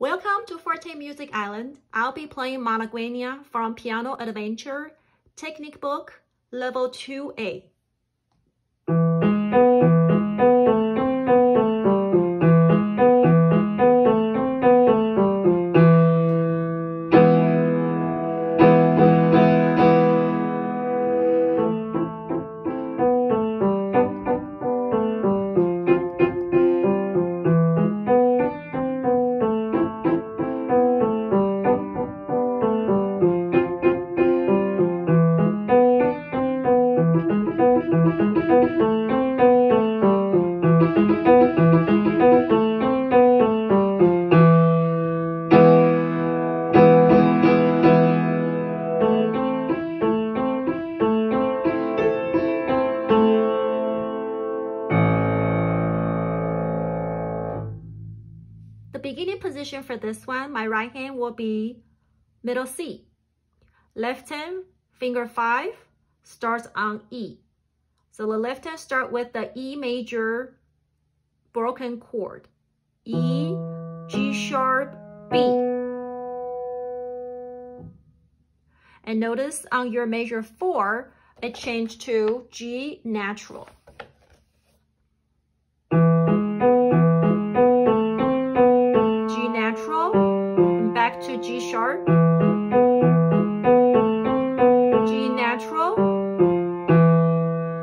Welcome to Forte Music Island. I'll be playing Malagueña from Piano Adventure, Technique Book, Level 2A. The beginning position for this one, my right hand will be middle C. Left hand, finger five, starts on E. So the left hand start with the E major broken chord. E, G sharp, B. And notice on your measure four, it changed to G natural. G natural, back to G sharp. G natural,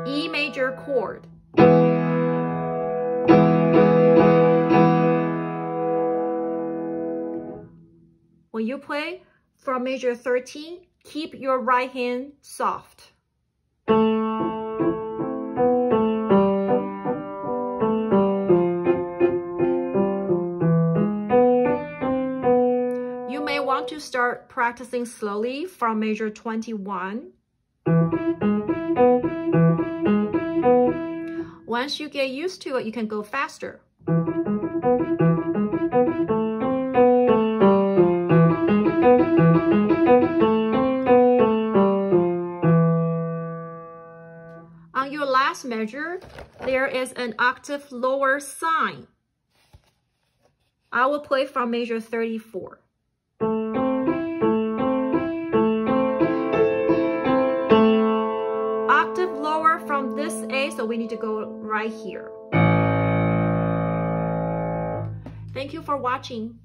E major chord. When you play from measure 13, keep your right hand soft. You may want to start practicing slowly from measure 21. Once you get used to it, you can go faster. Last measure, there is an octave lower sign. I will play from measure 34. Octave lower from this A, so we need to go right here. Thank you for watching.